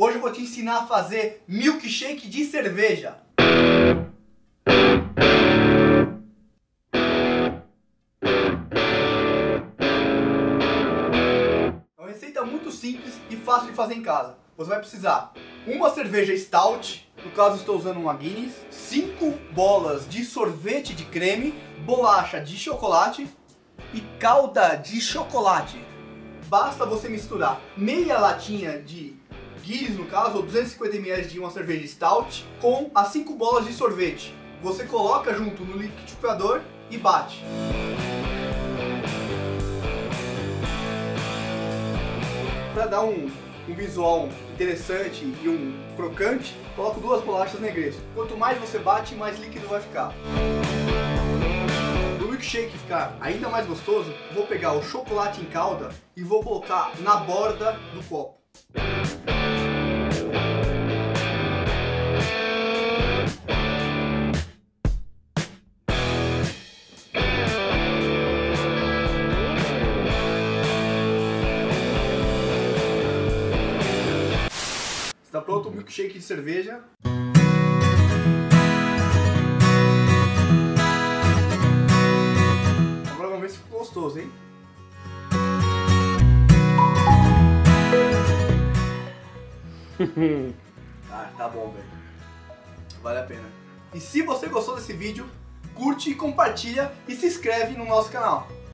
Hoje eu vou te ensinar a fazer milkshake de cerveja. É uma receita muito simples e fácil de fazer em casa. Você vai precisar uma cerveja stout, no caso estou usando uma Guinness, 5 bolas de sorvete de creme, bolacha de chocolate e calda de chocolate. Basta você misturar meia latinha de Guinness, no caso, ou 250ml de uma cerveja stout, com as 5 bolas de sorvete. Você coloca junto no liquidificador e bate. Para dar um, um visual interessante e um crocante, coloco duas bolachas negresco. Quanto mais você bate, mais líquido vai ficar. Milkshake ficar ainda mais gostoso, vou pegar o chocolate em calda e vou colocar na borda do copo. Pronto o milkshake de cerveja. Agora vamos ver se ficou gostoso, hein? ah, tá bom, velho. Vale a pena. E se você gostou desse vídeo, curte, compartilha e se inscreve no nosso canal.